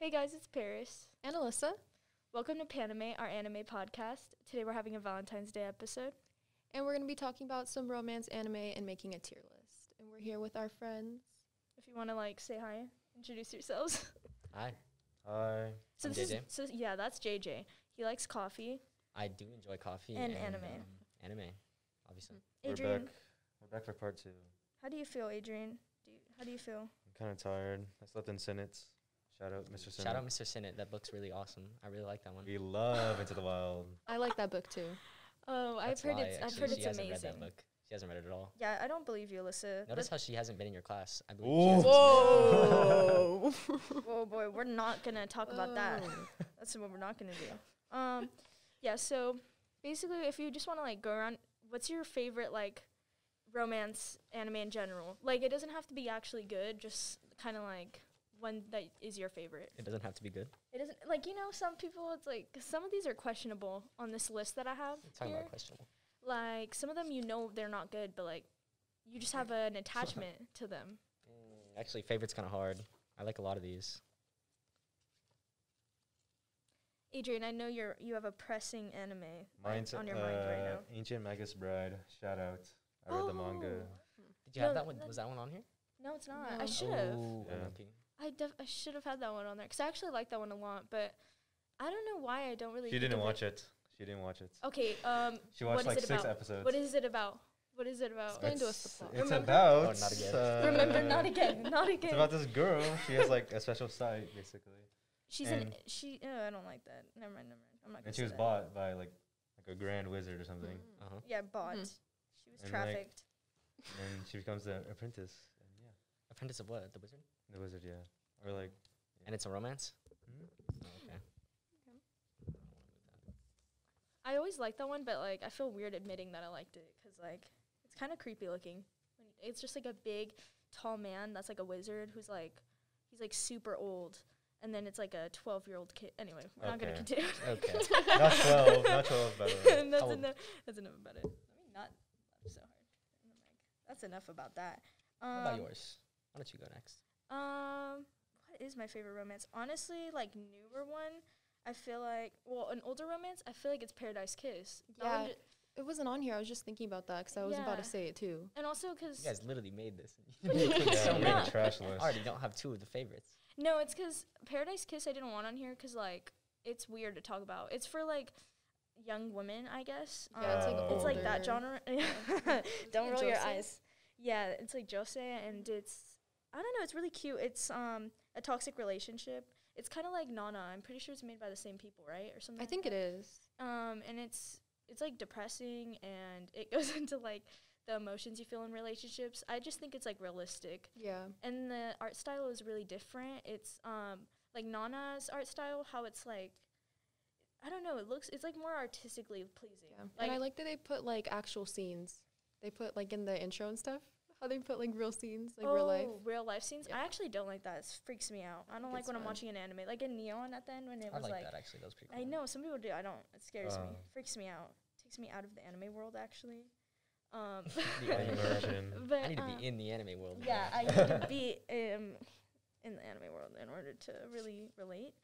Hey guys, it's Paris. And Alyssa. Welcome to Panime, our anime podcast. Today we're having a Valentine's Day episode. And we're going to be talking about some romance anime and making a tier list. And we're here with our friends. If you want to like say hi, introduce yourselves. Hi, Hi. so I'm this JJ. is so yeah, that's JJ. He likes coffee. I do enjoy coffee And anime. um, anime, obviously. Adrian, We're back. We're back for part two. how do you feel, Adrian? Do you, how do you feel? I'm kind of tired. I slept in Senate's. Shout out, Mr. Senate. Shout out Mr. Sinnott. That book's really awesome. I really like that one. We love Into the Wild. I like that book too. Oh, I've heard why, it's I've actually, heard she it's hasn't amazing. read that book. She hasn't read it at all. Yeah, I don't believe you, Alyssa. Notice But- how she hasn't been in your class. I believe Ooh. she hasn't Whoa. Whoa, boy, we're not gonna talk about that. That's what we're not gonna do. Um, yeah. So basically, if you just want to like go around, what's your favorite like romance anime in general? Like, it doesn't have to be actually good. Just kind of like one that is your favorite. It doesn't have to be good. It isn't like you know some people. It's like 'cause some of these are questionable on this list that I have We're talking here. about questionable. Like some of them, you know, they're not good, but like you just have an attachment to them. Mm, actually, favorite's kind of hard. I like a lot of these. Adrian, I know you're you have a pressing anime Mine's on your mind right uh, now. Ancient Magus Bride. Shout out. I read the manga. Oh. Did you have that one? Was that one on here? No, it's not. No. I should have. Oh, Yeah. Unlucky. I def- I should have had that one on there because I actually like that one a lot, but I don't know why I don't really. She think didn't watch it. She didn't watch it. Okay, um, She what watched is like it six about? episodes. what is it about? What is it about? Explain to us It's- the plot. It's Remember- about. Oh, not again. uh, Remember, not again, not It's about this girl. She has like a special sight, basically, She's an she. Oh, I don't like that. Never mind, never mind. I'm not gonna and she was that. bought by like like a grand wizard or something, Mm. Uh-huh. Yeah, bought. Mhm. She was And, like, trafficked. and she becomes the apprentice. And yeah, Apprentice of what? The Wizard? The wizard. Yeah, or like. And it's a romance? mhm. Oh, okay. I always liked that one, but like I feel weird admitting that I liked it because like it's kind of creepy looking. It's just like a big, tall man that's like a wizard who's like he's like super old, and then it's like a twelve year old kid. Anyway, we're not gonna continue. Okay. not twelve. Not twelve. By the way. That's enough. That's enough about it. Let me not laugh so hard in the mic. That's enough about that. Um, what about yours? Why don't you go next? Um, what is my favorite romance? Honestly, like newer one. I feel like well, an older romance. I feel like it's Paradise Kiss. Yeah. ju- It wasn't on here. I was just thinking about that because I was about to say it too. and also because You guys literally made this. So we many. made Yeah. a trash I already don't have two of the favorites. No, it's because Paradise Kiss I didn't want on here because like it's weird to talk about. It's for like young women, I guess. Yeah, it's like Oh. it's like that genre. Don't like roll your eyes. Yeah, it's like josei, and it's I don't know. It's really cute. It's um a toxic relationship. It's kind of like Nana. I'm pretty sure it's made by the same people, right, or something. I like think that. it is. Um, and it's it's like depressing, and it goes into like the emotions you feel in relationships. I just think it's like realistic Yeah. and the art style is really different. It's um like Nana's art style, how it's like I don't know, it looks it's like more artistically pleasing. Yeah. Like, and I like that they put like actual scenes. They put like in the intro and stuff. How they put like real scenes, like real life. oh, real life scenes. I actually don't like that. It freaks me out. I don't like It's when I'm watching an anime. Like in Neon at the end when it I was like, like, that actually. That was pretty I know some people do. I don't. It scares me. Oh. Freaks me out. Takes me out of the anime world actually. Um, The anime world. Immersion. but I need to um, be in the anime world. Yeah, I need to be um, in the anime world in order to really relate.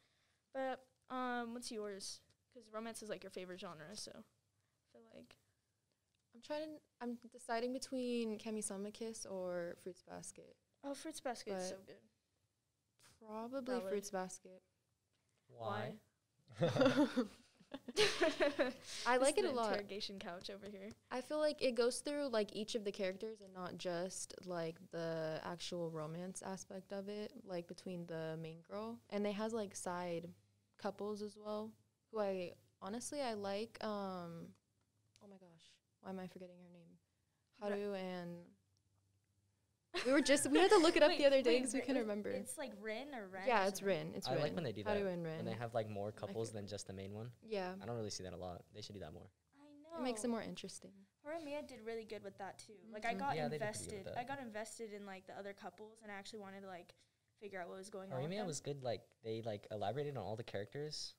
But um, what's yours? Because romance is like your favorite genre, so I feel like I'm trying. To, I'm deciding between Kamisama Kiss or Fruits Basket. oh, Fruits Basket is so good. Probably Valid. Fruits Basket. Why? I like it a lot. Interrogation couch over here. I feel like it goes through like each of the characters and not just like the actual romance aspect of it, like between the main girl. And they has like side couples as well, who I honestly I like. Um, my gosh, why am I forgetting her name? Ra- Haru and we were just we had to look it up Wait, the other day because we Ri- couldn't remember. It's like Rin or Ren. yeah, or it's. Rin. It's I Rin. like when they do Haru that. and Rin. When they have like more couples than just the main one. yeah, I don't really see that a lot. They should do that more. I know. it makes it more interesting. Horimiya did really good with that too. Like I Mhm. got Yeah, they did pretty invested. I got invested in like the other couples, and I actually wanted to like figure out what was going on. with Horimiya was good. Like they like elaborated on all the characters,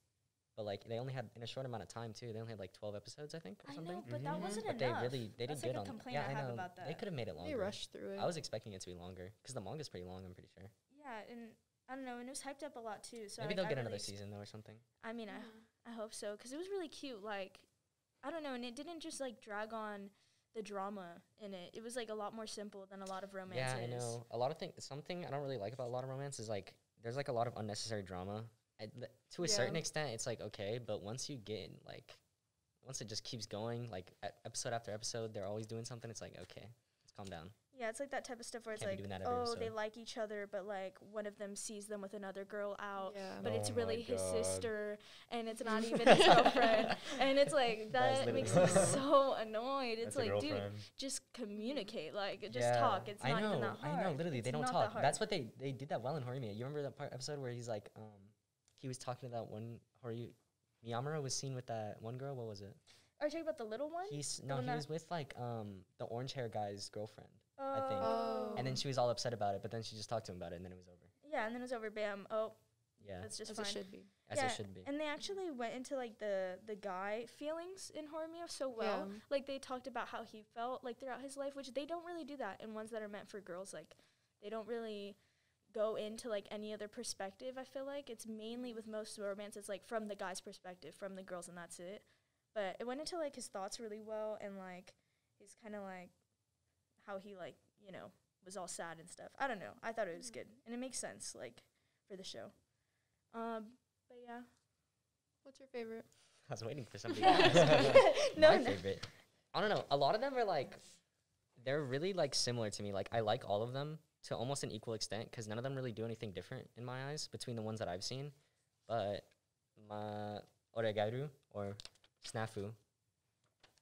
but like they only had in a short amount of time too. They only had like twelve episodes, I think, or I something. know, but that Mhm. wasn't But enough. they really they That's did like good a on. complaint yeah, I have know. about They could have made it longer. They rushed through it. I was expecting it to be longer because the manga's pretty long. I'm pretty sure. Yeah, and I don't know, and it was hyped up a lot too. So Maybe I, they'll I get really another season though or something. I mean, I I hope so because it was really cute. Like, I don't know, and it didn't just like drag on the drama in it. It was like a lot more simple than a lot of romances. Yeah, I know. A lot of things. Something I don't really like about a lot of romance is like there's like a lot of unnecessary drama. I, to a certain extent, it's like okay, but once you get in, like, once it just keeps going, like episode after episode, they're always doing something. It's like okay, let's calm down. Yeah, it's like that type of stuff where it's Can't like, doing that every oh, they like each other, but like one of them sees them with another girl out. Yeah. But it's Oh my really his God. sister, and it's not even his girlfriend, and it's like That is that makes me so annoyed. It's That's like, dude, just communicate, like just Yeah, talk. It's I not know, even that hard. I know. Literally, they don't not that talk. That's what they they did that well in Horimiya. You remember that part episode where he's like, um, he was talking to that one Hori. Miyamura was seen with that one girl. What was it? Are you talking about the little one? He's no, one he was with like um the orange hair guy's girlfriend. I think. Oh. And then she was all upset about it, but then she just talked to him about it, and then it was over. yeah, and then it was over. Bam. Oh, Yeah, that's just As fine. it should be. as yeah, it should be. And they actually went into like the the guy feelings in Horimiya so well. Yeah. Like they talked about how he felt like throughout his life, which they don't really do that in ones that are meant for girls. Like they don't really go into like any other perspective. I feel like it's mainly with most romance, it's like from the guy's perspective, from the girls, and that's it. But it went into like his thoughts really well, and like his kind of like how he like you know was all sad and stuff. I don't know. I thought it was good, and it makes sense like for the show. Um, but yeah. What's your favorite? I was waiting for somebody to no, My no. favorite. I don't know. A lot of them are like, they're really like similar to me. Like I like all of them to almost an equal extent because none of them really do anything different in my eyes between the ones that I've seen. But my Oregairu or snafu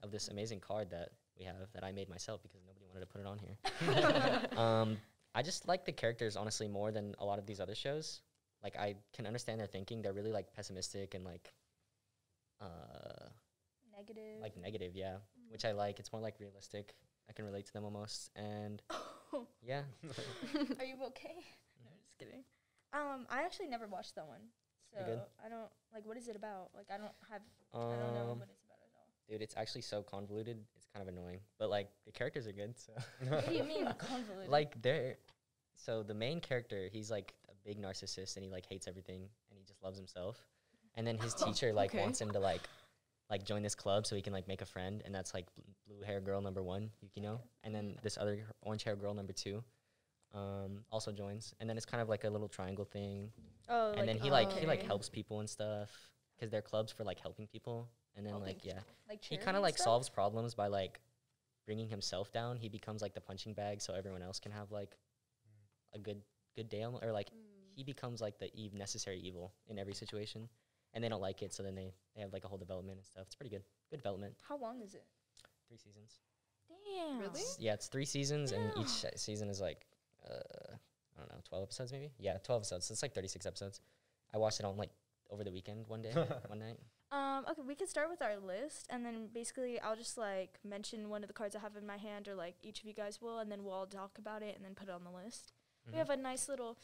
of this amazing card that we have that I made myself because nobody wanted to put it on here. um, I just like the characters honestly more than a lot of these other shows. Like I can understand their thinking. They're really like pessimistic and like, uh, Negative. like negative, yeah, which I like. It's more like realistic. I can relate to them almost, and yeah, Are you okay? No, just kidding. Um, I actually never watched that one, so I don't like. What is it about? Like, I don't have. I don't know um, what it's about at all. dude, it's actually so convoluted. It's kind of annoying, but like the characters are good. So What do you mean convoluted? like they're so the main character, he's like a big narcissist, and he like hates everything, and he just loves himself. And then his teacher like Okay. wants him to like like join this club so he can like make a friend, and that's like blue hair girl number one, Yukino, and then this other orange hair girl number two. Um, also joins, and then it's kind of like a little triangle thing, oh, and then he like he like helps people and stuff because they're clubs for like helping people. And then Helping like yeah. like he kind of like stuff? solves problems by like bringing himself down. He becomes like the punching bag so everyone else can have like a good good day on, or like he becomes like the eve necessary evil in every situation and they don't like it so then they they have like a whole development and stuff it's pretty good good development How long is it? three seasons Damn. Really? S- yeah it's three seasons and each season is like uh i don't know 12 episodes maybe yeah 12 episodes so it's like 36 episodes i watched it on like over the weekend one day one night Um, okay, we can start with our list, and then basically I'll just like mention one of the cards I have in my hand, or like each of you guys will, and then we'll all talk about it, and then put it on the list. We Mhm. have a nice little,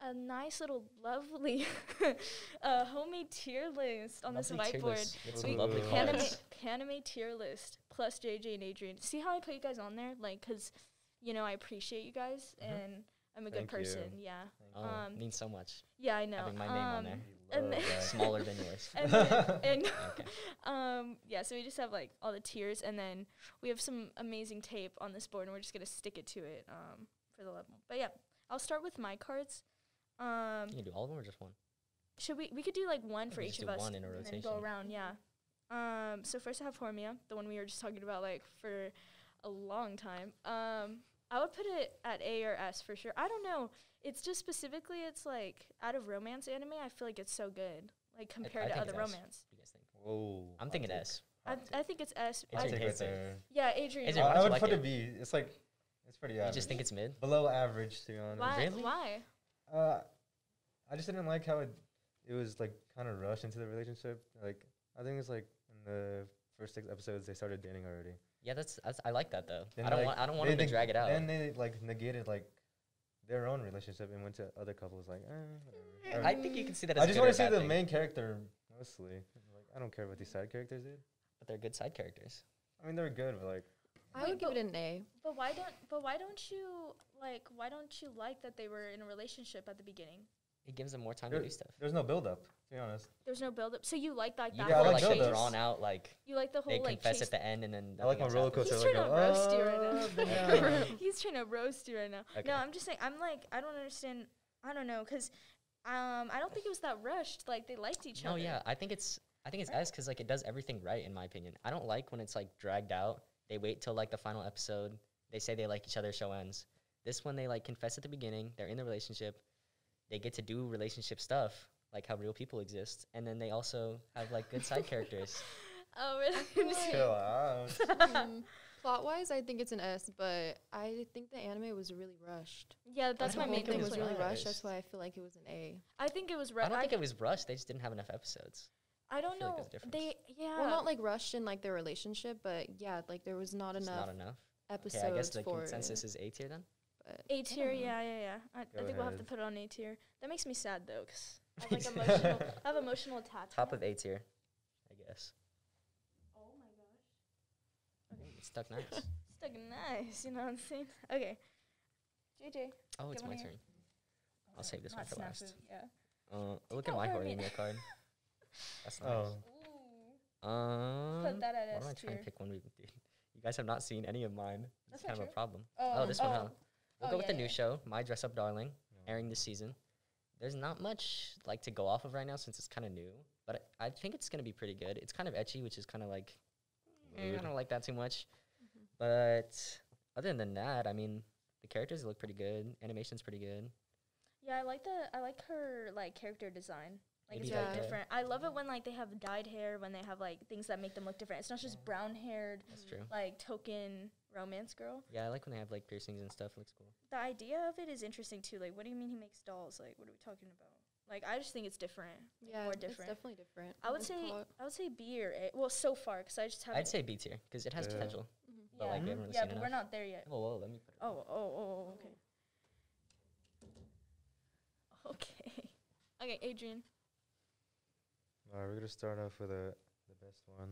a nice little lovely, uh, homemade tier list on this Lovely tier whiteboard. with some lovely Panime. Panime tier list plus JJ and Adrian. See how I put you guys on there, like, cause you know I appreciate you guys, Mhm. and I'm a Thank good you. person. Yeah, Oh, Um, means so much yeah, I know. having my name on Um, there. and then- Smaller than yours. and then, and Okay. um yeah so we just have like all the tiers and then we have some amazing tape on this board and we're just gonna stick it to it um for the level but yeah i'll start with my cards um You can do all of them or just one? should we we could do like one for each of us one in a and then go around yeah um so first i have Horimiya the one we were just talking about like for a long time um i would put it at a or s for sure i don't know it's just specifically it's like out of romance anime i feel like it's so good like compared I to other romance What you guys think? Whoa. I'm thinking take. S. I, Hot I think it's s It's I- your take take right there. there. yeah adrian Is it- I, why'd I you would like put it? a B. It's like it's pretty You just think it's mid? below average to be honest. why Really? why Uh, I just didn't like how it it was like kind of rushed into the relationship. Like I think it's like in the first six episodes they started dating already. Yeah, that's, that's I like that though. Then, I don't like, want I don't want them to neg- drag it out. Then they like negated like their own relationship and went to other couples. Like, eh, whatever. I think you can see that as I just want to see the thing, main character mostly. Like I don't care what these side characters did. but they're good side characters. I mean they're good, but like I Wait, would give but- it an A. But why don't but why don't you like why don't you like that they were in a relationship at the beginning? it gives them more time There- to do stuff. There's no build up, to be honest. There's no build up. So you like like You that Yeah, whole like like chase? drawn out like You like the whole they like confess chase at the end and then I like nothing my roller coaster. He's like, trying to roast you right "Oh, now." He's trying to roast you right now. Okay. No, I'm just saying. I'm like, I don't understand. I don't know, cause um, I don't think it was that rushed. Like they liked each No, other. Oh yeah, I think it's I think it's Right? S because like it does everything right in my opinion. I don't like when it's like dragged out. They wait till like the final episode. They say they like each other. Show ends. This one they like confess at the beginning. They're in the relationship. They get to do relationship stuff like how real people exist, and then they also have like good side characters. Oh really? Chill out. Mm, Plot wise, I think it's an S, but I think the anime was really rushed. yeah, that's don't my the main whole thing was really rushed. That's why I feel like it was an A. I think it was. rushed. I don't think it was rushed. They just didn't have enough episodes. I don't feel like know. there's a difference. they yeah. Well, not like rushed in like their relationship, but yeah, like there was not It's enough not enough. episodes Okay, I guess the for consensus it. is A tier then. But A I tier, yeah, yeah, yeah. I, I Go think we'll have to put it on A tier. That makes me sad though, cause I have like emotional. I have emotional attachment. Top of A tier, I guess. Oh my gosh. Okay. It's stuck nice. Stuck nice. You know what I'm saying? Okay. JJ. Oh, it's my here. turn. I'll save this one for snafu, last. Yeah. Uh, look at my hurt me. Horimiya card. That's nice. Oh, Um, Put that at why S don't I try and tier. pick one we dude, You guys have not seen any of mine. It's That's not kind of a problem. Oh, Oh, this one, huh? oh. We'll Oh, go with yeah, the new yeah. show, My Dress Up Darling, airing this season. There's not much like to go off of right now since it's kind of new, but I, I think it's gonna be pretty good. It's kind of ecchi, which is kind of like eh, I don't like that too much. Mm-hmm. But other than that, I mean, the characters look pretty good. Animation's pretty good. Yeah, I like the I like her like character design. Like it's Maybe very different. I love it when like they have dyed hair, when they have like things that make them look different. It's not just brown haired That's true. like token romance girl. Yeah, I like when they have like piercings and stuff. Looks cool. The idea of it is interesting too. Like, what do you mean he makes dolls? Like, what are we talking about? Like, I just think it's different. like, Yeah, more it's different. definitely different. I would The say plot. I would say B or A. Well, so far because I just haven't. I'd say B tier because it has Yeah. potential. Mhm. but, yeah, like, we haven't really yeah, seen but we're not there yet. Oh, whoa, let me put it. Oh, oh, oh, oh, okay. Okay. Okay, Adrian. All right, we're gonna start off with a, the best one,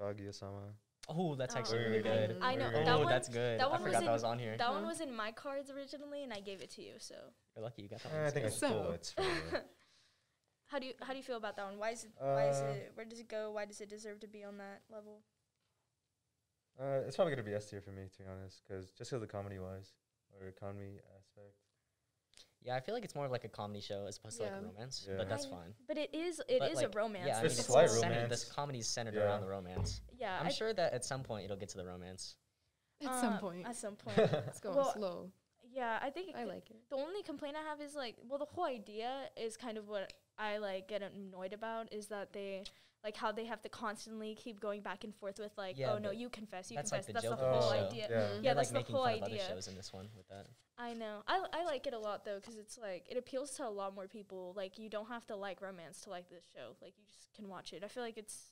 Kaguya-sama. Oh, that's Oh, actually really good. good. I know Very that oh, one. that's good. that I one was forgot that was on here. That one was in my cards originally, and I gave it to you. So, You're lucky you got that Eh, one. I think I It's So- stole it. how do you how do you feel about that one? Why is it why is Uh, it where does it go? Why does it deserve to be on that level? Uh, it's probably gonna be S tier for me, to be honest, because just because the comedy wise or comedy aspect. Yeah, I feel like it's more of like a comedy show as opposed to like a romance, Yeah. but that's I- fine. But it is it is But, a like, romance. Yeah, I mean, It's a it's slight centered, romance. this comedy's centered Yeah. around the romance. Yeah, I'm I- sure that at some point it'll get to the romance. At some uh, point. At some point. It's going well, slow. yeah, I think I like it. the only complaint I have is like, well, the whole idea is kind of what I like get annoyed about is that they like how they have to constantly keep going back and forth with like, Yeah, oh no, you confess, you that's, like, confess. the that's joke the whole the show. idea. Yeah. Yeah, that's like the making whole fun of idea. other shows in this one with that. I know. I I like it a lot though because it's like it appeals to a lot more people. Like you don't have to like romance to like this show. Like you just can watch it. I feel like it's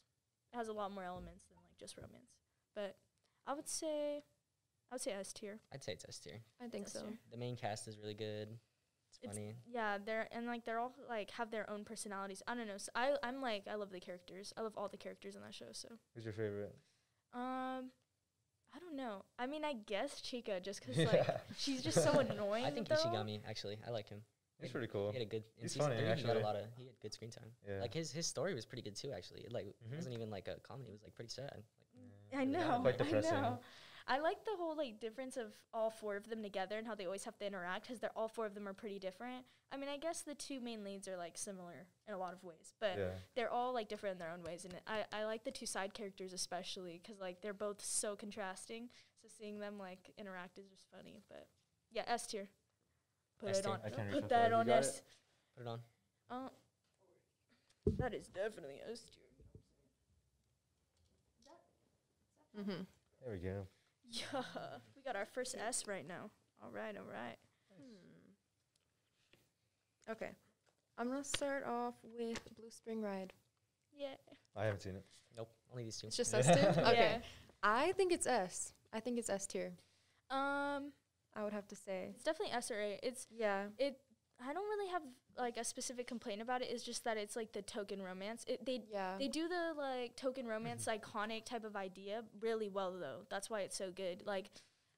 it has a lot more elements than like just romance. But I would say I would say S tier. I'd say it's S tier. I think S so. The main cast is really good. It's It's- funny. Yeah, they're and like they're all like have their own personalities. I don't know. So I I'm like I love the characters. I love all the characters in that show. So Who's your favorite? um, I don't know. I mean, I guess Chika just because like she's just so annoying. I think though. Ishigami actually. I like him. He's pretty cool. He had a good. In He's funny, three, he got a lot of. He had good screen time. Yeah. Like his his story was pretty good too. Actually, it like Mhm. wasn't even like a comedy. It was like pretty sad. Like, Yeah. I know. Quite I know. I like the whole like difference of all four of them together and how they always have to interact because they're all four of them are pretty different. I mean, I guess the two main leads are like similar in a lot of ways, but yeah. they're all like different in their own ways. And I I like the two side characters especially because like they're both so contrasting. So seeing them like interact is just funny. But yeah, S tier. Put S it on. I Put my that on got S. put it on. Uh, that is definitely S tier. Mm-hmm. There we go. Yeah, we got our first S right now. All right, all right. Hmm. Okay. I'm gonna start off with Blue Spring Ride. Yeah. I haven't seen it. Nope. Only these two. It's just us two? Yeah. Okay. I think it's S. I think it's S tier. Um, I would have to say. it's definitely S or A. It's Yeah. it. I don't really have like a specific complaint about it. It's just that it's like the token romance. It they Yeah. they do the like token romance iconic type of idea really well though. That's why it's so good. Like,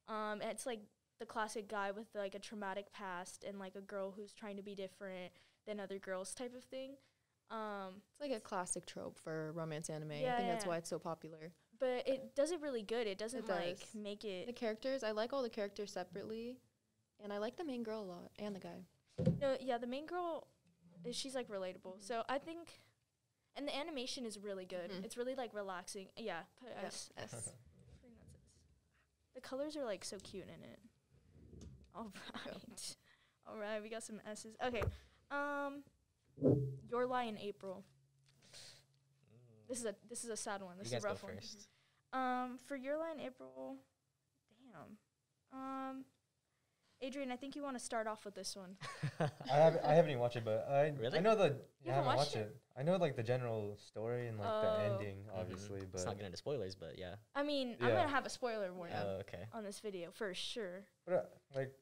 um, it's like the classic guy with like a traumatic past and like a girl who's trying to be different. than other girls type of thing. Um, It's like a classic trope for romance anime. I Yeah, think that's yeah. why it's so popular. but it does it really good. It doesn't like does. make it. The characters, I like all the characters separately, and I like the main girl a lot and the guy. No, yeah, the main girl, is she's like relatable. So I think, and the animation is really good. Mhm. It's really like relaxing. Yeah, put Yeah, S. S. I think that's S. The colors are like so cute in it. All right, all right, we got some S's. Okay, um, your lie in April. This is a this is a sad one. This you is a rough one. first. Um, for your line, April. Damn. Um, Adrian, I think you want to start off with this one. I haven't I haven't even watched it, but I Really? I know the You yeah, I haven't haven't watched watched it. I know like the general story and like Oh. the ending, Mhm. obviously, Let's but not getting into spoilers, but yeah. I mean, I'm gonna have a spoiler warning Oh, okay. on this video for sure. But uh, like,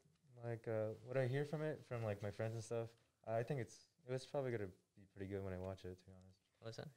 like uh, what I hear from it from like my friends and stuff, I think it's it was probably gonna be pretty good when I watch it. To be honest. What was that?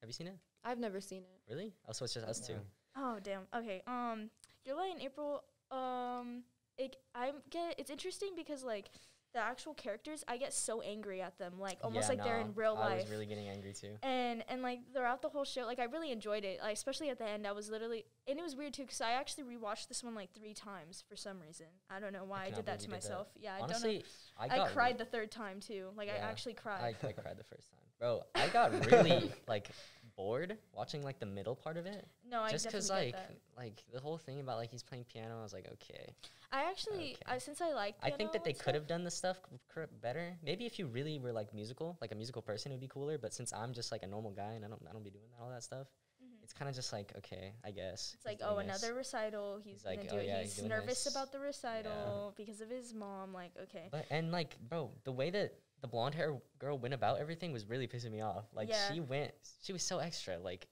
Have you seen it? I've never seen it. Really? Oh, so it's just us two. Oh damn. Okay. Um, your lie in April. Um, it I get it's interesting because like the actual characters, I get so angry at them, like almost Yeah, like they're in real I life. was really getting angry too. and and like throughout the whole show like i really enjoyed it like especially at the end i was literally and it was weird too because i actually rewatched this one like three times for some reason i don't know why i, cannot did that to did that. myself yeah i Honestly, I don't know got i cried the third time too like i actually cried I cried the first time, bro. I got really like bored watching like the middle part of it, no i just because like like the whole thing about like he's playing piano. I was like, okay. I actually okay. I, since i like I think that they could have done the stuff c- better. Maybe if you really were like musical, like a musical person, it would be cooler. But since I'm just like a normal guy and I don't I don't be doing all that stuff, Mhm. it's kind of just like okay, I guess. it's like oh this. another recital he's, He's gonna like, do oh, it yeah, he's he's nervous this. about the recital because of his mom like okay But and like, bro, the way that the blonde hair girl went about everything was really pissing me off. Like Yeah. she went, she was so extra. Like,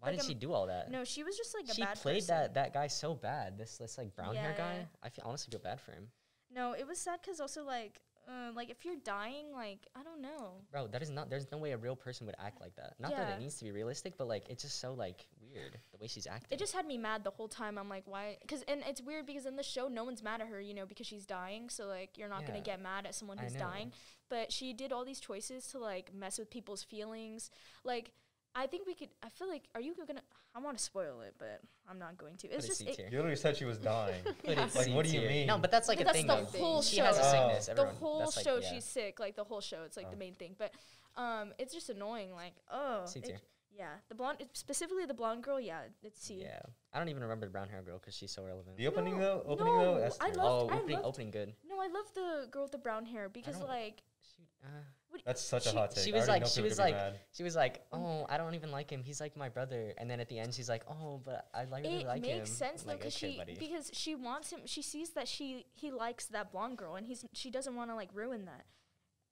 why Like, did um, she do all that? no she was just like a she bad played person. that that guy so bad. This this like brown hair guy. I feel honestly feel bad for him, no it was sad because also like uh, like if you're dying like i don't know bro. That is not. There's no way a real person would act like that. Not that it needs to be realistic, but like it's just so like weird the way she's acting. It just had me mad the whole time. I'm like, why? Because and it's weird because in the show, no one's mad at her, you know, because she's dying. So like, you're not gonna get mad at someone who's dying. But she did all these choices to like mess with people's feelings. Like, I think we could. I feel like, are you gonna? I want to spoil it, but I'm not going to. It's it just. C It. You literally said she was dying. Put it Like, what do you mean? No, but that's like but a that's thing the though. whole she show. has a Oh. sickness. the whole that's like, show, yeah. she's sick. Like the whole show, it's like the Oh. main thing. But um, it's just annoying. Like, oh, it- yeah, the blonde, specifically the blonde girl. Yeah, it's C. Yeah, I don't even remember the brown hair girl because she's so relevant. The opening No, though, opening though, no, S I tier. loved- oh, I opening, loved- opening good. No, I love the girl with the brown hair because like. She, uh, What, That's such a hot take. she was like- she was like- She was like, "Oh, I don't even like him. He's like my brother." And then at the end, she's like, "Oh, but I like really it like him." makes sense I'm though like, because okay, she buddy. because she wants him she sees that she he likes that blonde girl and he's she doesn't want to like ruin that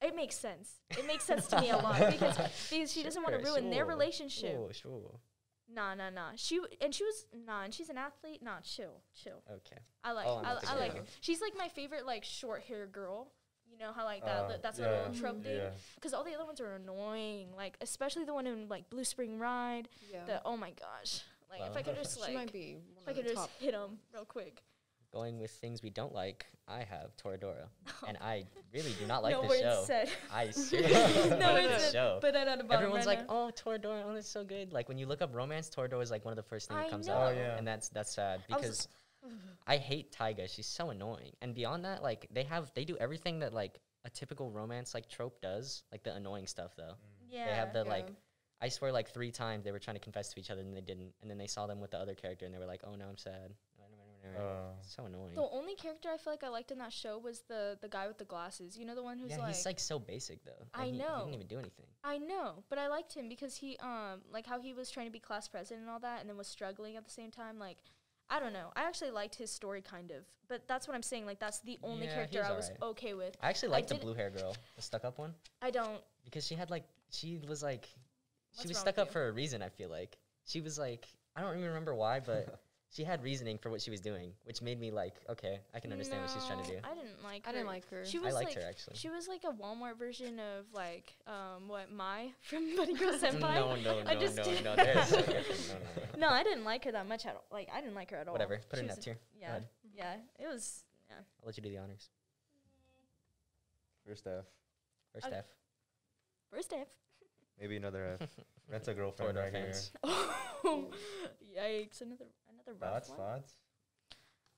it makes sense it makes sense to me a lot because because she doesn't want to Sure, ruin their relationship Sure, sure. nah nah nah she w- and she was nah and she's an athlete nah chill chill Okay. i like Oh, I'm I, not the I like her she's like my favorite like short hair girl you know how like that Uh, li- that's a yeah, little trope thing Yeah. because all the other ones are annoying like especially the one in like blue spring ride Yeah. the oh my gosh like if i could just like might be if I could just top. hit them real quick. Going with things we don't like, I have Toradora, and I really do not like no the words show. said. I seriously no don't like words said. show. Put it at the bottom Everyone's right like, now. "Oh, Toradora, oh, it's so good." Like when you look up romance, Toradora is like one of the first things I that comes know. up, Oh, yeah. and that's that's sad I was- because I hate Taiga. She's so annoying. And beyond that, like they have they do everything that like a typical romance like trope does, like the annoying stuff though. yeah. They have the Yeah. like I swear like three times they were trying to confess to each other and they didn't, and then they saw them with the other character and they were like, "Oh, no, I'm sad." Uh, so annoying. the only character I feel like I liked in that show was the the guy with the glasses. You know the one who's yeah, like, he's like so basic though. I and he, He know. didn't even do anything. I know, but I liked him because he um like how he was trying to be class president and all that, and then was struggling at the same time. Like, I don't know. I actually liked his story kind of, but that's what I'm saying. Like that's the only Yeah, character he's I was alright. okay with. I actually I liked the blue hair girl, the stuck up one, I don't. because she had like she was like What's she was stuck up you? for a reason. I feel like she was like I don't even remember why, but she had reasoning for what she was doing, which made me like okay, I can understand what she's trying to do. I didn't like. I didn't like her. She I was liked like her actually. She was like a Walmart version of like um what Mai from Bunny Girl Senpai. no, no, I no, just no, did- no. So. No, no, no. No, I didn't like her that much at all. Like I didn't like her at all. Whatever. Put her She in that tier. Yeah, yeah. It was. Yeah. I'll let you do the honors. first half. First Okay. F. First F. Maybe another uh, rent a girlfriend Florida right here. Oh, yikes! Another another rough Thoughts? one. Thoughts?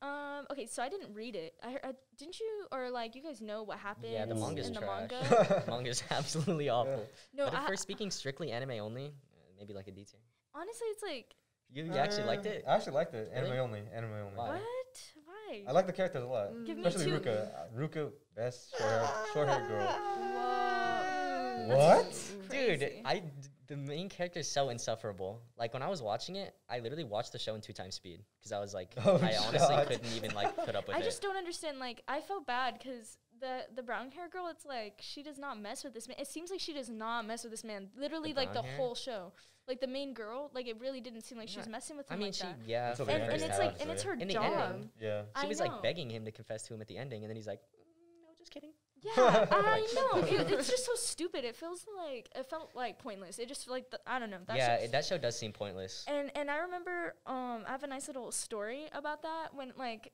Um. Okay, so I didn't read it. I, I didn't you or like you guys know what happened? Yeah, the manga's in the trash. manga. Manga's absolutely awful. No, but if I, we're speaking strictly anime only, uh, maybe like a D tier. honestly, it's like You, you actually liked Uh, it? I actually liked it. Really? Anime only. Anime only. Why? what? Why? I like the characters a lot. Mm. Give me Especially two. Ruka. Uh, Ruka, best short hair, short haired girl. Whoa. What? Dude, crazy. I d- the main character is so insufferable. Like when I was watching it, I literally watched the show in two times speed because I was like, Oh, I honestly couldn't even like put up with I it. I just don't understand. Like, I felt bad because the the brown hair girl. It's like she does not mess with this man. It seems like she does not mess with this man. Literally, like the hair? whole show. Like the main girl. Like it really didn't seem like she was messing with him. I him mean, like she that. yeah. Until for the the And, and it's like and it's her In the job. ending. Yeah. I She was know. like begging him to confess to him at the ending, and then he's like, "Mm, "No, just kidding." Yeah, I know. It, it's just so stupid. It feels like it felt like pointless. It just like the, I don't know. That yeah, show- it, that show does seem pointless. And and I remember um I have a nice little story about that when like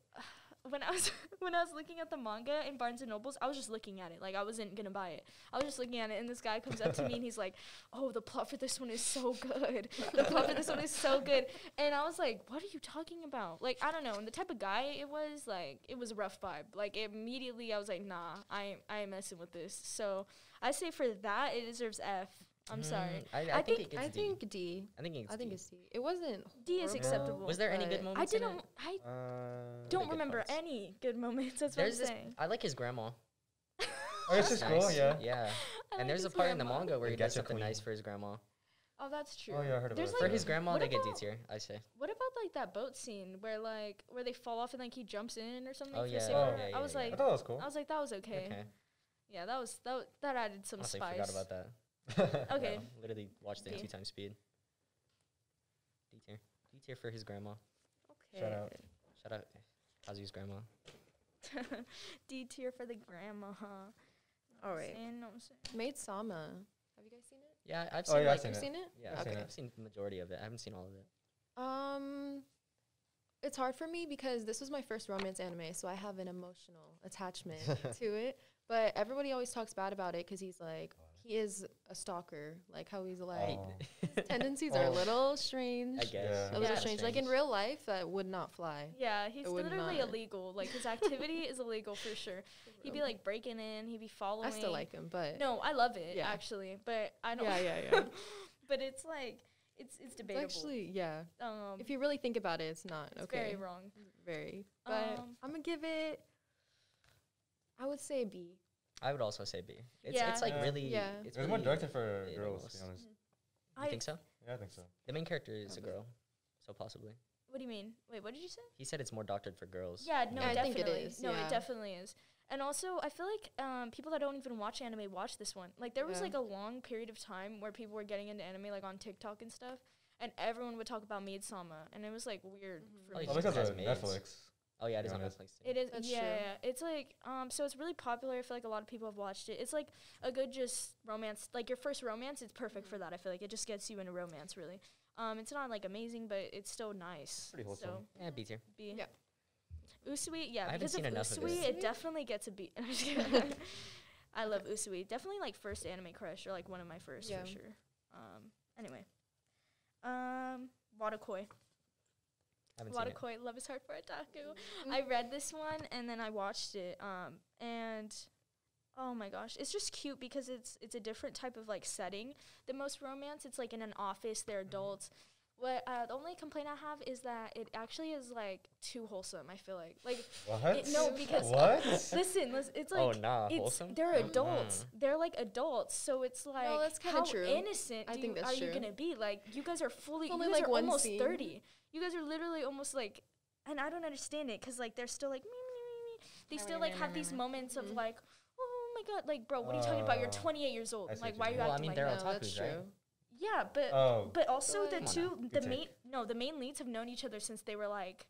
when I was when I was looking at the manga in Barnes and Nobles, I was just looking at it. Like I wasn't gonna buy it. I was just looking at it and this guy comes up to me and he's like, Oh, the plot for this one is so good. The plot for this one is so good. And I was like, What are you talking about? Like, I don't know. And the type of guy it was, like, it was a rough vibe. Like immediately I was like, nah, I ain't I ain't messing with this. So I say for that it deserves F. I'm sorry. Mm, I, I, I think, think- it gets I D. think D. I think it's I think D. it's D. It wasn't. D is horrible, acceptable. Was there any good moments? I in it? didn't I Uh, don't remember parts. any good moments. That's There's what. I'm saying. I like his grandma. Oh, it's just cool, Nice. yeah. Yeah. I and like there's a his part in the manga where he does Getcha something nice for his grandma. Oh, that's true. Oh yeah, I heard about There's it. like- For his grandma, what they get D about- tier. I say. What about like that boat scene where like where they fall off and like he jumps in or something? Oh, yeah. Oh. I Yeah, yeah, was yeah. like, I thought that was cool. I was like, that was okay. Okay. Yeah, that was that w- that added some Honestly, spice. forgot about that. Okay. Yeah, literally watched it in D. two times speed. D tier. D tier for his grandma. Okay. Shout out. Shout out Kazu's grandma. D tier for the grandma. Huh? All right. Saying, no, I'm. Maid Sama. Have you guys seen it? Yeah, I've Oh, seen yeah, I've like seen You've it. seen it? yeah, I've okay. seen it. I've seen the majority of it. I haven't seen all of it. Um, it's hard for me because this was my first romance anime, so I have an emotional attachment to it. But everybody always talks bad about it because he's like he is a stalker, like how he's like Oh. tendencies are a Oh. little strange, I guess. Yeah. a little Kinda strange. Like in real life, that would not fly. Yeah, he's literally not. illegal. Like his activity is illegal for sure. He'd be like breaking in. He'd be following. I still like him, but No, I love it Yeah. actually, but I don't. yeah, yeah, yeah. but it's like it's it's it's debatable. actually yeah. um, If you really think about it, it's not it's okay. very wrong. Very. But Um, I'm gonna give it. I would say B. I would also say B. It's Yeah. it's like Yeah. really. Yeah. It's It was more directed for girls, to be honest. You I think so? Yeah, I think so. The main character is a girl, so possibly. What do you mean? Wait, what did you say? He said it's more doctored for girls. Yeah, no, Yeah, I think definitely. it is, No, yeah. it definitely is. And also, I feel like um, people that don't even watch anime watch this one. Like, there was like a long period of time where people were getting into anime, like on TikTok and stuff, and everyone would talk about Maid Sama, and it was like weird Mhm. for Oh, me. yeah. Oh, because of. Netflix. Oh yeah, it is Yeah, on it is. Netflix. too. It is, That's yeah, true. yeah. It's like, um, so it's really popular. I feel like a lot of people have watched it. It's like a good just romance, like your first romance. It's perfect for that. I feel like it just gets you into romance, really. Um, it's not like amazing, but it's still nice. Pretty wholesome. So Yeah, B tier. B. Yeah. Usui, yeah, I haven't because seen of enough of Usui, it. it definitely gets a B. I'm just kidding. I love Usui. Definitely like first anime crush or like one of my first Yeah. for sure. Um, anyway, um, Watakoi. Haven't seen it. Watakoi, Love is Hard for Otaku. Mm-hmm. I read this one and then I watched it. Um, and oh my gosh, it's just cute because it's it's a different type of like setting than most romance. It's like in an office. They're Mm-hmm. adults. What uh, the only complaint I have is that it actually is like too wholesome. I feel like like What? it, no because what? listen, listen, it's like oh nah, it's wholesome. they're adults. Mm. They're like adults, so it's like that's kinda how true. innocent I do think you, that's are you true. gonna be? Like you guys are fully, Only, you guys like, are one almost scene. thirty. You guys are literally almost like, and I don't understand it because like they're still like, me, me, me, me. they still like have these moments of Mhm. like, oh my god, like bro, what are you talking about? You're Uh, 28 years old. Like why are you you mean. I acting mean, like that? No, otakus, that's right? true. Yeah, but Oh. but also Come the two the Good main no the main leads have known each other since they were like.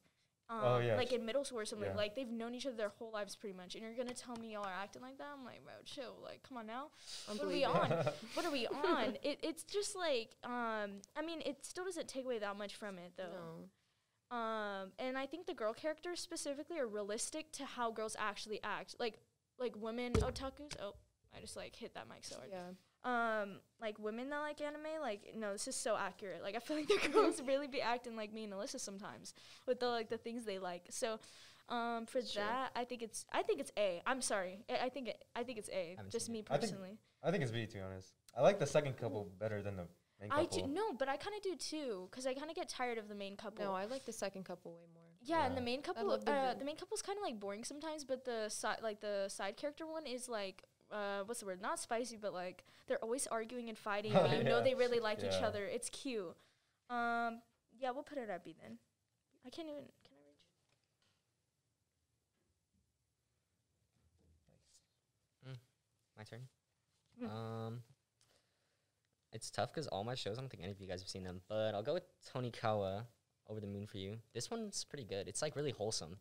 Um, Oh, yeah, like in middle school or something. yeah. Like they've known each other their whole lives pretty much, and you're gonna tell me y'all are acting like that? I'm like, bro, chill. Like, come on now. What are we on? what are we on? It, it's just like, um, I mean, it still doesn't take away that much from it though. No. Um, and I think the girl characters specifically are realistic to how girls actually act. Like, like women otakus. Oh, I just like hit that mic so hard. Yeah. Um, like women that like anime, like no, this is so accurate. Like I feel like the girls really be acting like me and Alyssa sometimes with the like the things they like. So, um, for Sure. that, I think it's I think it's A. I'm sorry, I, I think it I think it's A. Just me it. I think- personally. I think it's B to be honest. I like the second couple better than the main couple. I do no, but I kind of do too, cause I kind of get tired of the main couple. No, I like the second couple way more. Yeah, and the main couple, love the uh, vil- the main couple's kind of like boring sometimes, but the side, like the side character one is like, uh, what's the word? Not spicy, but like they're always arguing and fighting. Oh, and you know they really like each other. It's cute. Um, yeah, we'll put it at B then. I can't even. Can I reach? My turn. Mm. Um, it's tough because all my shows. I don't think any of you guys have seen them, but I'll go with Tonikawa, Over the Moon for You. This one's pretty good. It's like really wholesome.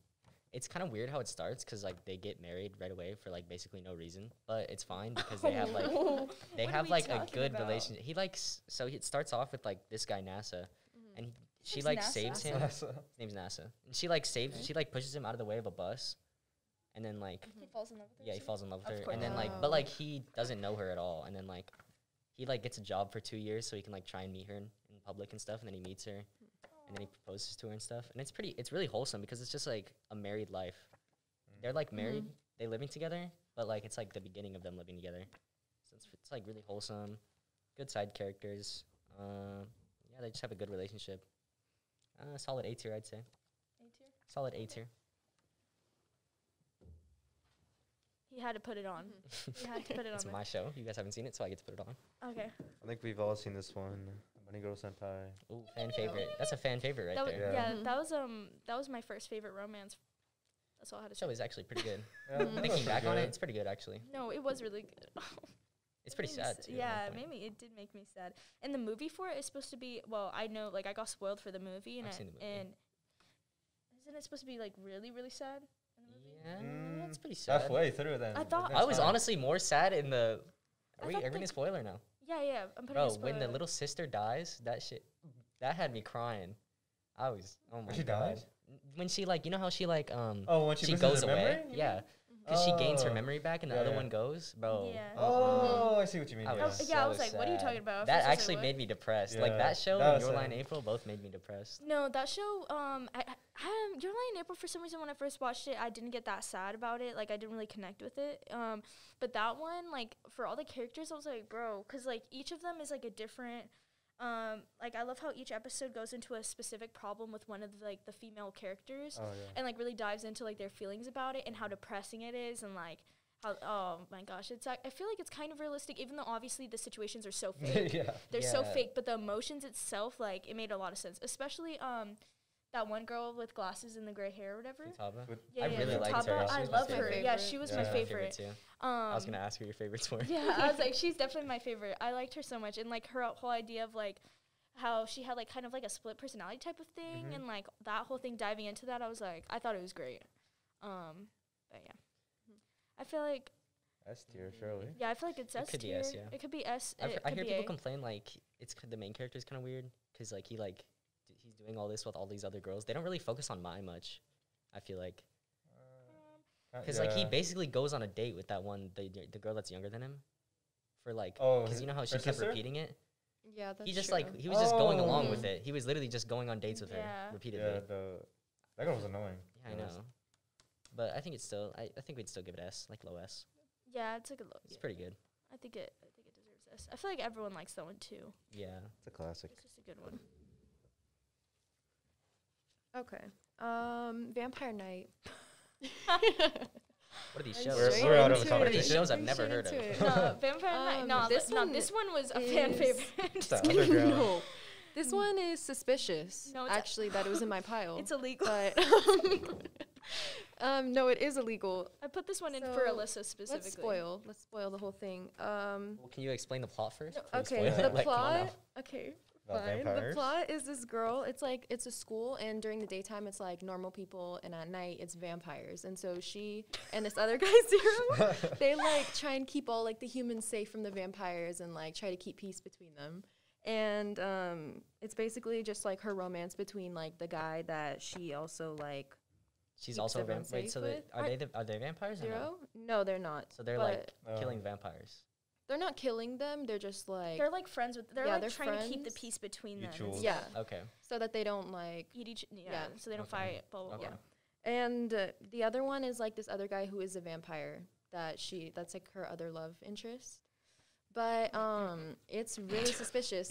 It's kind of weird how it starts because like they get married right away for like basically no reason, but it's fine because they have like Oh, they have like a good about? relationship. He likes so he, it starts off with like this guy NASA, Mm-hmm. and she name's like NASA? saves him. His name's NASA, and she like saves. She like pushes him out of the way of a bus, and then like He falls in love with her. yeah, he falls in love with her, and then like, but like he doesn't know her at all, and then like, he like gets a job for two years so he can like try and meet her in, in public and stuff, and then he meets her, and then he proposes to her and stuff, and it's pretty, it's really wholesome because it's just like a married life. They're like married, they living together, but like it's like the beginning of them living together, so it's it's like really wholesome, good side characters. Uh, yeah, they just have a good relationship. Uh, solid A tier, I'd say. A tier? Solid A tier. He had to put it on. He had to put it on. It's there. my show. You guys haven't seen it, so I get to put it on. Okay. I think we've all seen this one. Bunny Girl Senpai. Ooh, fan favorite. That's a fan favorite right that was, there. yeah, Mhm. that was um that was my first favorite romance. That's all I had to The show say. is actually pretty good. Yeah. Thinking pretty back on it, it's pretty good actually. No, it was really good. It's pretty Made sad too. Yeah, one point. maybe it did make me sad. And the movie for it is supposed to be well, I know like I got spoiled for the movie and I've I, seen the movie. and isn't it supposed to be like really really sad? in the? Yeah, Mm, it's pretty sad. Halfway through then. I thought- I was fine. honestly more sad in the. I Are we? thought Are we gonna spoiler now? Yeah, yeah. I'm putting Bro, a when the little sister dies, that shit, that had me crying. I was. Oh my she god. dies? When she like, you know how she like um. Oh, when she, she loses goes her away. memory, you Yeah, mean? Because she gains her Oh. memory back, and the Yeah, other yeah. one goes, bro. Yeah. Oh, I see what you mean. I yeah. Oh, was yeah, I was like, what are you talking about? That first like, actually made me depressed. Like that show that and was Your Line sad. April both made me depressed. No, that show. Um, I, I, I Your Lie in April. For some reason, when I first watched it, I didn't get that sad about it. Like, I didn't really connect with it. Um, but that one, like, for all the characters, I was like, bro, because like each of them is like a different. Um, like I love how each episode goes into a specific problem with one of the, like the female characters, Oh yeah. and like really dives into like their feelings about it and how depressing it is, and like how oh my gosh, it's I feel like it's kind of realistic, even though obviously the situations are so fake yeah. they're so fake but the emotions itself like it made a lot of sense especially um that one girl with glasses and the gray hair or whatever Futaba. With- yeah, I yeah, really liked her. She I was my love her favorite. yeah she was Yeah. my She's favorite too. um I was gonna ask who your favorites were. yeah i was like she's definitely my favorite i liked her so much and like her whole idea of like how she had like kind of like a split personality type of thing Mhm. and like that whole thing diving into that i was like i thought it was great um but yeah i feel like S tier, surely. yeah i feel like it's It s could be tier S, yeah. it could be s I've, it I could hear be people A. complain like it's k- the main character is kind of weird because like he like d- he's doing all this with all these other girls. They don't really focus on Mai much. I feel like Uh, because like he basically goes on a date with that one the the girl that's younger than him for like Oh, because his- you know how she kept sister? repeating it. Yeah, that's he just true. like he was just going along Oh. with it. He was literally just going on dates with Yeah. her repeatedly. Yeah, Yeah, the that girl was annoying. Yeah, I to be honest. know. But I think it's still I, I think we'd still give it S like low S. yeah it's like a low It's yeah. pretty good. I think it. I think it deserves this. I feel like everyone likes that one too. Yeah. It's a classic. It's just a good one. Okay. Um, Vampire Knight. What are these shows? We're- straight we're out of into the? What are these shows I've never heard of? No, Vampire Knight. Um, No, this this no, one this one was a fan is- favorite. It's the underground. no, this one is suspicious. No, it's a- actually, that it was in my pile. It's illegal. but um, no, it is illegal. I put this one in for So, Alyssa specifically. Let's spoil. Let's spoil the whole thing. Um, Well, can you explain the plot first? No, you okay, spoil the it? Like, come on plot. now. Okay, About fine. The plot is this girl. It's like it's a school, and during the daytime, it's like normal people, and at night, it's vampires. And so she and this other guy Zero, they like try and keep all like the humans safe from the vampires, and like try to keep peace between them. And um, it's basically just like her romance between like the guy that she also like She's also a vampire. Wait, so they, are Are- they the, are they vampires? Or no? Zero? No, they're not. So they're like but- killing Oh. vampires. They're not killing them. They're just like They're like friends with. They're Yeah, like they're trying to keep the peace between them. yeah, Okay. so that they don't like. Eat each. Yeah. Yeah. So they don't Okay. fight. Blah blah Okay. blah. And uh, the other one is like this other guy who is a vampire that she that's like her other love interest. But um it's really suspicious.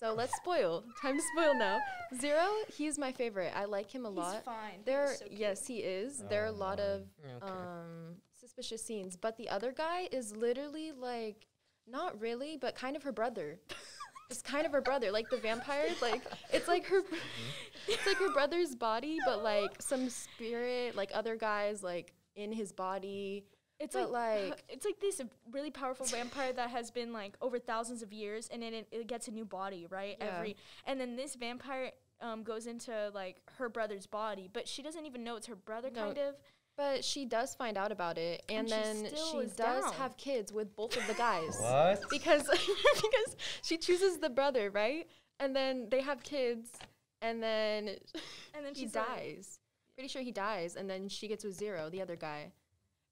So let's spoil. Time to spoil now. Zero, he's my favorite. I like him a He's lot. fine. There He's so cute. yes, he is. There are a Oh, lot of Okay. um suspicious scenes, but the other guy is literally like not really, but kind of her brother. it's kind of her brother, like the vampire. Like it's like her, it's like her brother's body, but like some spirit, like other guys, like in his body. It's but, like, like- it's like this really powerful vampire that has been like over thousands of years, and then it, it gets a new body, right? Yeah. Every and then this vampire um, goes into like her brother's body, but she doesn't even know it's her brother, No. kind of. But she does find out about it, and, And then still she does down. have kids with both of the guys. What? because because she chooses the brother, right? And then they have kids, and then And then he she's like- dies. Pretty sure he dies, and then she gets with Zero, the other guy,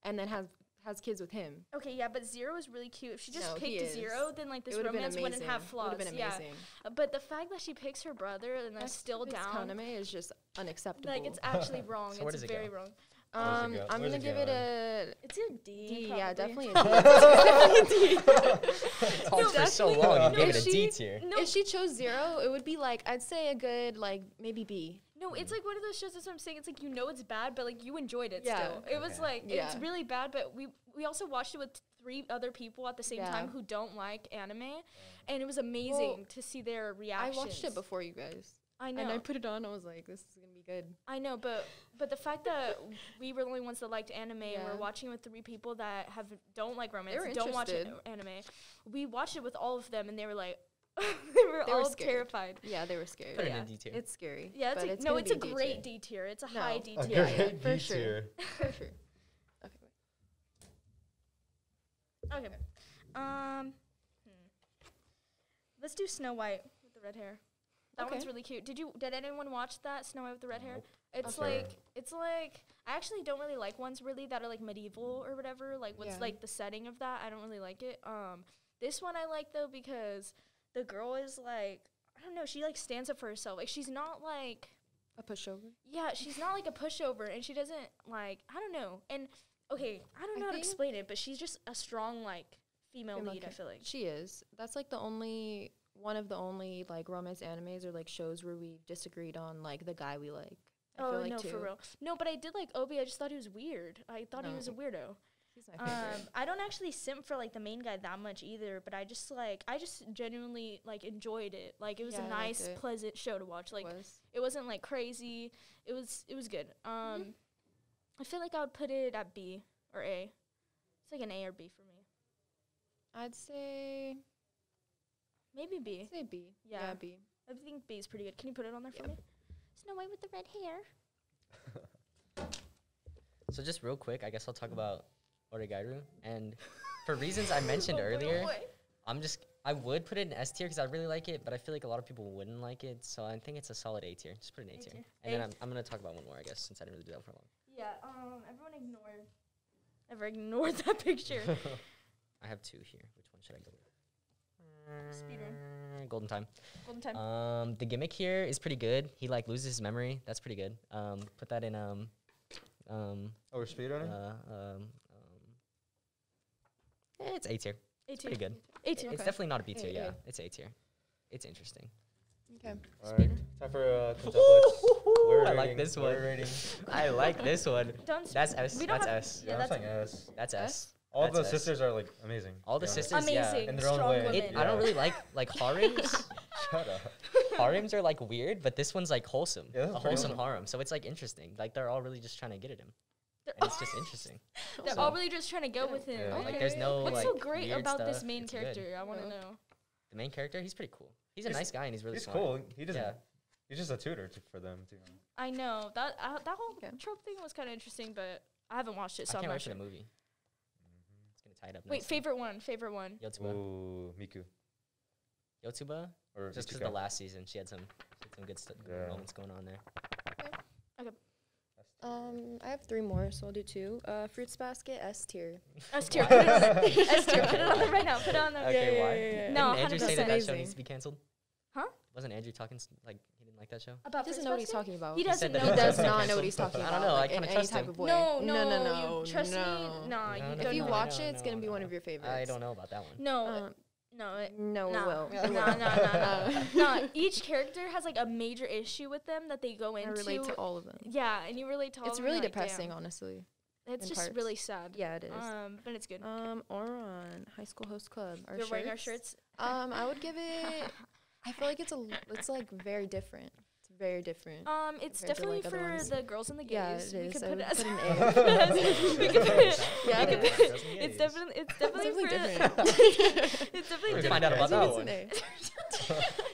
and then has has kids with him. Okay, yeah, but Zero is really cute. If she just No, picked. Zero, then like this it been romance wouldn't have flaws. Would have been Yeah, amazing. Uh, but the fact that she picks her brother and they're That's still this down, Kaname is just unacceptable. like it's actually wrong. So where it's does it very go? wrong. Where's it um, go- I'm gonna it give it a It's a D. D. Yeah, definitely. A D. Talked for so long, no, you gave it a she- D tier. No, If she chose zero, it would be like I'd say a good like maybe B. No, it's like one of those shows. That's what I'm saying. It's like you know it's bad, but like you enjoyed it Yeah. still. It was Okay. like it's really bad, but we we also watched it with three other people at the same Yeah. time who don't like anime, and it was amazing Well, to see their reactions. I watched it before you guys, I know, and I put it on. I was like, this is gonna be good. I know, but but the fact that we were the only ones that liked anime and we're watching with three people that have don't like romance, were don't watch it, anime, we watched it with all of them, and they were like, they were They all scared. terrified. Yeah, they were scared. Put it yeah. in D tier. It's scary. Yeah, it's, but a, it's no, it's a be great. D tier. It's a No. high D tier. yeah, great for D sure. tier. For sure. Okay. Okay. Um. hmm. Let's do Snow White with the red hair. That one's really cute. Did you? Did anyone watch that Snow White with the red hair? It's Okay. like it's like I actually don't really like ones really that are like medieval or whatever. Like what's Yeah. like the setting of that? I don't really like it. Um, this one I like though because the girl is like I don't know. She like stands up for herself. Like she's not like A pushover. yeah, she's not like a pushover, and she doesn't like I don't know. And okay, I don't I know how to explain it, but she's just a strong like female Female lead. I feel like. She is. That's like the only one of the only like romance animes or like shows where we disagreed on like the guy we like. I oh feel like no, too. for real. No, but I did like Obi. I just thought he was weird. I thought he was a weirdo. He's my favorite. Um, I don't actually simp for like the main guy that much either, but I just like I just genuinely like enjoyed it. Like it was Yeah, a I liked nice, pleasant show to watch. Like was. it wasn't like crazy. It was it was good. Um, Mm-hmm. I feel like I would put it at B or A. It's like an A or B for me. I'd say Maybe B. I'd say B. Yeah. Yeah, B. I think B is pretty good. Can you put it on there for Yeah. me? Snow White with the red hair. So just real quick, I guess I'll talk about Oregairu. And for reasons I mentioned Oh earlier, boy. I'm just I would put it in S tier because I really like it, but I feel like a lot of people wouldn't like it. So I think it's a solid A tier. Just put it in A A tier. tier. And then A. I'm, I'm gonna talk about one more, I guess, since I didn't really do that for long. Yeah. Um. Everyone ignored. Ever ignored that picture? I have two here. Which one should I go with? Speedrun. Golden time. Golden time. Um, the gimmick here is pretty good. He like loses his memory. That's pretty good. Um, put that in um, um, Oh, we're speedrunning? uh, um, um. eh, it's A tier. A It's pretty good. A tier. It's Okay. definitely not a B tier. A, Yeah, A. it's A tier. It's interesting. Okay. Alright, time for uh, Quintuplets. I like this one. I like this one. Don't. That's S. We don't That's have- S. Yeah, Yeah, I'm that's saying S. That's S. All That's the S. sisters are like amazing. All the to be honest. sisters, yeah. In their own way. women. It, I don't really like like harems. Shut up. harems are like weird, but this one's like wholesome. Yeah, a wholesome wholesome. harem. So it's like interesting. Like they're all really just trying to get at him, They're, and it's just interesting. they're So- all really just trying to go with him. Yeah. Like there's no What's like so great weird about this main It's good. character? I want to Yeah. know. The main character, he's pretty cool. He's a nice guy and he's really He's smart. cool. He doesn't. Yeah. He's just a tutor t- for them too. I know that uh, that whole Okay. trope thing was kind of interesting, but I haven't watched it, so I'm can't not wait sure. the movie. It's gonna tie it up. Wait, nicely. favorite one, favorite one. Yotsuba. Ooh, Miku. Yotsuba. Or Just because the last season, she had some, she had some good, stu- good Yeah. moments going on there. Okay. Um, I have three more, so I'll do two. Uh, Fruits Basket S tier. S tier. Put it on there. S tier. Put it on there right now. Put it on there. Okay, yeah, why? yeah, yeah. No, Didn't Andrew say 100%. that that show needs to be canceled? Huh? Wasn't Andrew talking like he didn't like that show? About He doesn't know what he's talking about. He He doesn't said know. He does not know what he's canceled. talking I don't know, I like, kinda in any trust type him. of way. No, no, no, no, you no. trust me? no. Nah, No, If no, don't you no, watch no, it, it's no, gonna be no. one of your favorites. I don't know about that one. No, Um, no, it, no, Nah. it will. no, no, no, no, no. Each character has like a major issue with them that they go into. I into. relate to all of them. Yeah, and you relate to all It's of them. really you're like, depressing, honestly. It's just parts. really sad. Yeah, it is. Um, but it's good. Um, Ouran, High School Host Club. Our We're wearing our shirts. shirts. Um, I would give it. I feel like it's a. It's like very different. It's very different. Um, it's compared to, definitely like, for ones. the girls and the gays. yeah, we is. could put would it as put an we could put it. Yeah, we it could is. put it- Girls and It's definitely it's definitely definitely for different. it's definitely We're different. find out about that one.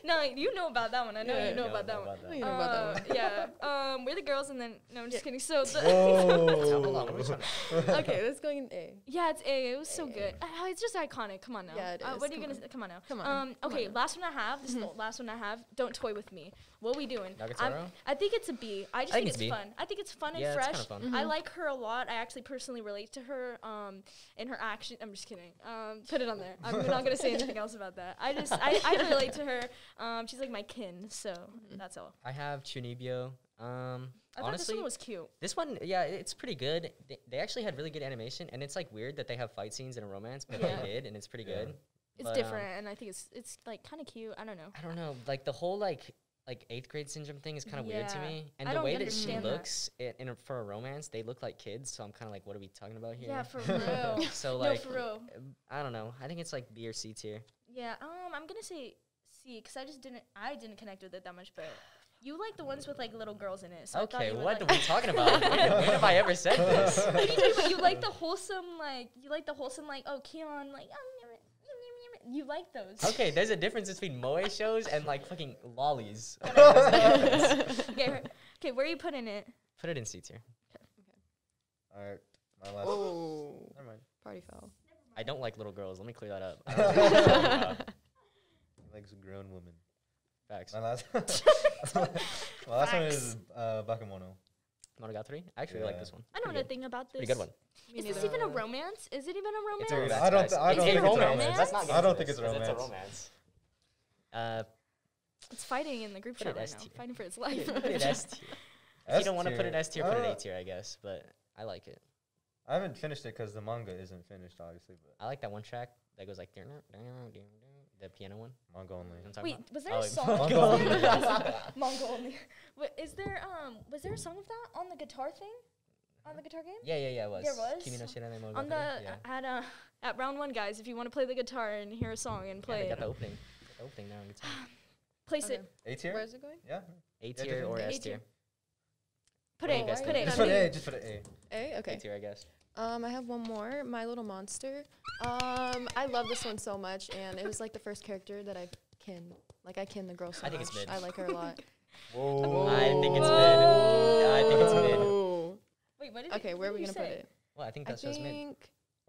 No, you know about that one. I know Yeah, you know No, about that one. You know about that Uh, yeah. Um, we're the girls, and then no, I'm just kidding. So the Hold on, what are we Whoa. trying to- one. okay, let's go in A. yeah, it's A. It was so good. Uh, it's just iconic. Come on now. Yeah, it Uh, what are you gonna? Come on now. Come on. Um. Okay. Last one I have. This is the last one I have. Don't toy with me. What we doing? I'm- Nagatoro? I think it's a B. I just think think, it's it's B. fun. I think it's fun and Yeah, it's fresh. kinda fun. I Mhm. like her a lot. I actually personally relate to her. Um, in her action. I'm just kidding. Um, put it on there. I'm not gonna say anything else about that. I just I, I relate to her. Um, she's like my kin. So that's all. I have Chunibyo. Um, I thought honestly, this one was cute. This one, yeah, it's pretty good. They, they actually had really good animation, and it's like weird that they have fight scenes in a romance, but Yeah. they did, and it's pretty Yeah. good. It's But, um, different, and I think it's it's like kind of cute. I don't know. I don't know, like the whole like like eighth grade syndrome thing is kind of weird to me, and I the way that she that. looks i- in a, for a romance, they look like kids. So I'm kind of like, what are we talking about here? Yeah, for real. so like, no, for real. I don't know. I think it's like B or C tier. Yeah. Um, I'm gonna say C because I just didn't I didn't connect with it that much, but you like the ones with like little girls in it. So okay, what like are we talking about? when, when have I ever said this? You you like the wholesome like you like the wholesome like oh K-On like um, you like those. Okay, there's a difference between moe shows and like fucking lollies. okay, her- okay, where are you putting it? Put it in C tier. All right, my last. Oh, Never mind. party foul. I don't like little girls. Let me clear that up. I don't like you're. He likes grown women. Facts. My last. my last one is uh, Bakemono. Monogatari? I actually like this one. I know Pretty good. nothing about this. Pretty good one. Me Is this neither. even a romance? Is it even a romance? It's a, It's that's I don't facts. thi- I don't a think it's a romance. romance. Let's not get I don't into think this, it's 'cause It's a romance. romance. Uh, It's fighting in the group Put chat it right S now, tier. fighting for its life. put it S tier. If you don't want to put it S tier, put it A tier, I guess. But I like it. I haven't finished it because the manga isn't finished, obviously, but I like that one track that goes like the piano one. manga only. You know Wait, talking was there Oh, a song? Manga only. there- Manga only. Wait, is there um was there a song of that on the guitar thing? On the guitar game? Yeah, yeah, yeah. It was. There was? Kimi no Shiranai Monogatari. On the yeah. at uh at round one, guys. If you want to play the guitar and hear a song and play they it, got the opening. The opening there on guitar. place Okay. it. A tier? Where is it going? Yeah. A tier just or A S tier. tier? Put A. guys Put can A. Just put. A. Just put an A. A. A tier, I guess. Um, I have one more. My Little Monster. Um, I love this one so much, and it was like the first character that I kin. Like I kin the girl so I think it's mid. I like her a lot. Whoa. I think it's mid. I think it's mid. Wait, what did Okay, you, where are we gonna you put it? Well, I think I that show's mid.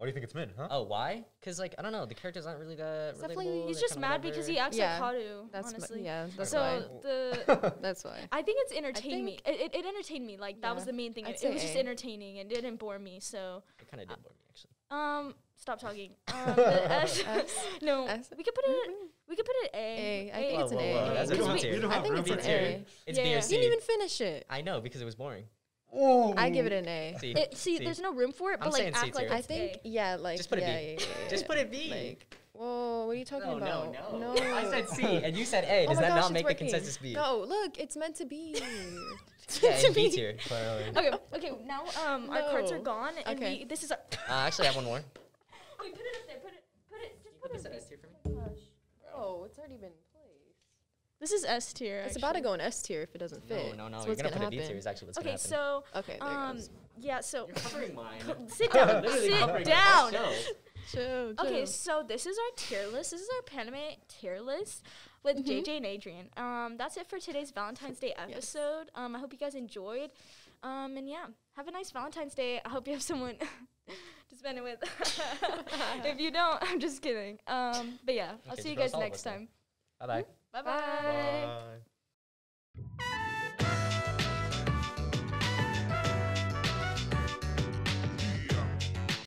Think Why do you think it's mid, huh? Oh, why? Because like I don't know, the characters aren't really that It's definitely- He's they're just kinda mad because he whatever. acts Yeah, like Haru. that's m- honestly. yeah. That's so why. the That's why. I think it's entertained me. It, it, it entertained me. Like that was the main thing. I'd It, it was just entertaining and didn't bore me. So It kind of did bore me actually. um, stop talking. Um, S, S? no, S? we could put it. We could put it A. A. I A. think Whoa, it's an whoa, A. whoa, a Because B we- tier. We I think it's an. A. It's Yeah, B yeah. or You didn't even finish it. I know because it was boring. Whoa. I give it an A. See, It, see, see. there's no room for it, I'm but like saying C act like tier. I think A. yeah, like Just put a yeah, B. yeah, yeah, Just put it B. Like, whoa, what are you talking no, about? no, no, no. I said C and you said A. Oh Does my that gosh, not it's make the consensus B? Go, look, it's meant to be. Yeah, in B tier. Okay, okay. Now um, our cards are gone, and Okay. we this is our. Uh, actually, I have one more. Wait, put it up there. Put it. Put it. Just put this it. at S tier for me? oh, it's already been placed. This is S tier. It's about to go in S tier if it doesn't fit. No, no, no. That's You're what's gonna put happen. it B tier. Is actually what's Okay, gonna happen. Okay, so Okay, there um, goes. yeah. So You're covering mine. sit down. Sit down. my. Chill, Okay, chill. so this is our tier list. This is our Panime tier list with Mhm. JJ and Adrian. Um, that's it for today's Valentine's Day episode. Um, I hope you guys enjoyed. Um, and yeah, have a nice Valentine's Day. I hope you have someone to spend it with. if you don't, I'm just kidding. Um, but yeah, I'll see you guys next time. Bye bye. Bye bye. Bye.